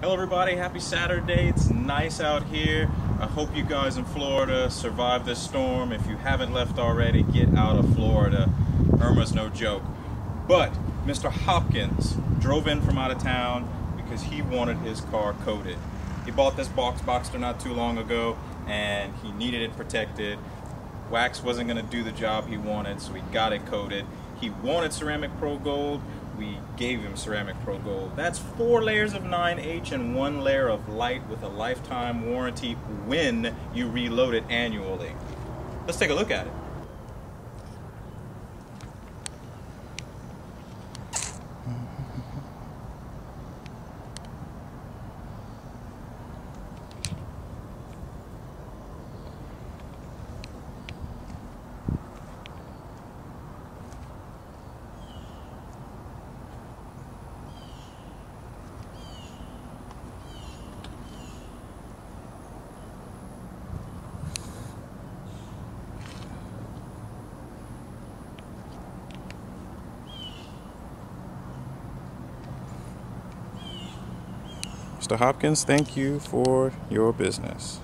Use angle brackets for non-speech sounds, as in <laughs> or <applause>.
Hello everybody, happy Saturday. It's nice out here. I hope you guys in Florida survive this storm. If you haven't left already, get out of Florida. Irma's no joke. But Mr. Hopkins drove in from out of town because he wanted his car coated. He bought this box Boxster not too long ago and he needed it protected. Wax wasn't going to do the job he wanted, so he got it coated. He wanted ceramic pro gold we gave him ceramic pro gold. That's four layers of 9h and one layer of light with a lifetime warranty when you reload it annually. Let's take a look at it <laughs> Mr. Hopkins, thank you for your business.